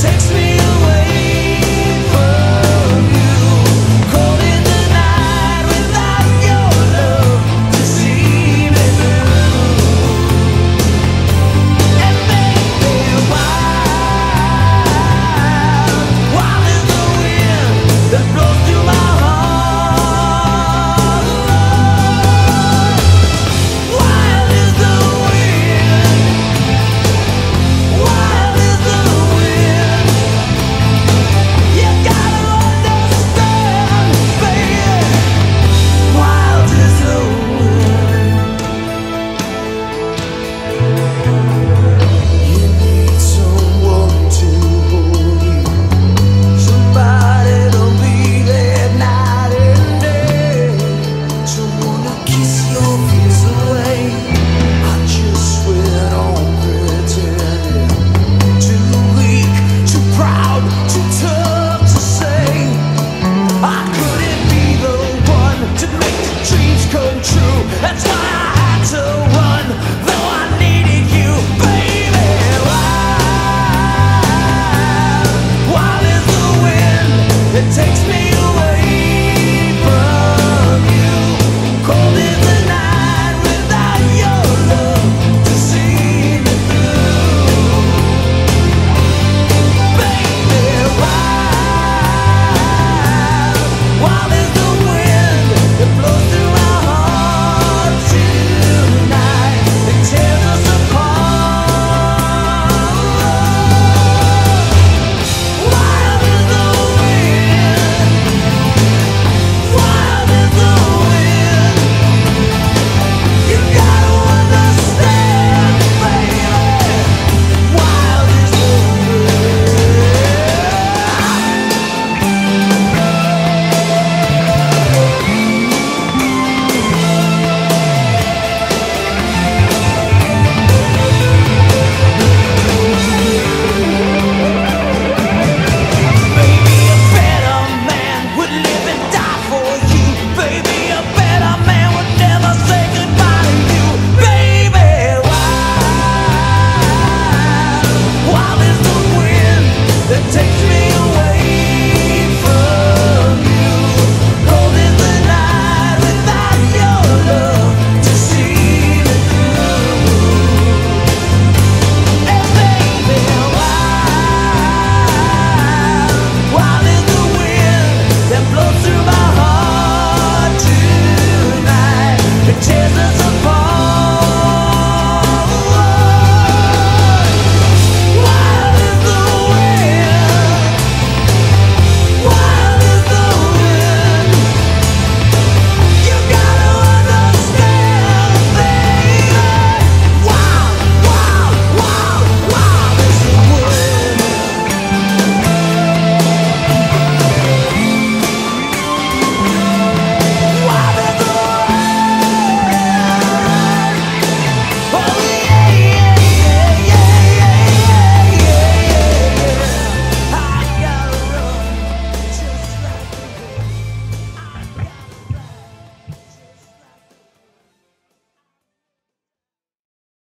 takes me come true. That's why I had to run, though I needed you, baby. Wild, wild is the wind, it takes me.